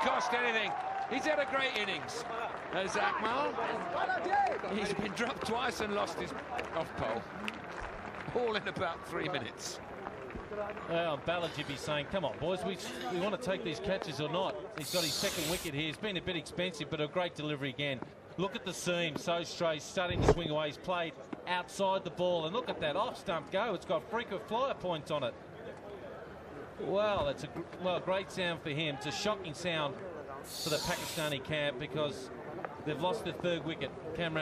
cost anything. He's had a great innings. Uh, There's Akmal. He's been dropped twice and lost his off pole. All in about three minutes. Well, Balaji, you'd be saying, come on, boys, we, we want to take these catches or not. He's got his second wicket here. He's been a bit expensive, but a great delivery again. Look at the seam, so straight, starting to swing away. He's played outside the ball, and look at that off stump go. It's got frequent flyer points on it. Well, it's a well great sound for him. It's a shocking sound for the Pakistani camp because they've lost their third wicket. Kamran